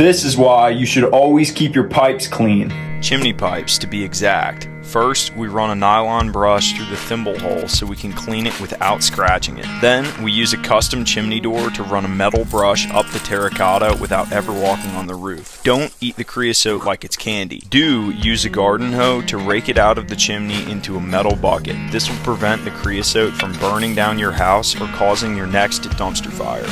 This is why you should always keep your pipes clean. Chimney pipes, to be exact. First, we run a nylon brush through the thimble hole so we can clean it without scratching it. Then, we use a custom chimney door to run a metal brush up the terracotta without ever walking on the roof. Don't eat the creosote like it's candy. Do use a garden hoe to rake it out of the chimney into a metal bucket. This will prevent the creosote from burning down your house or causing your next dumpster fire.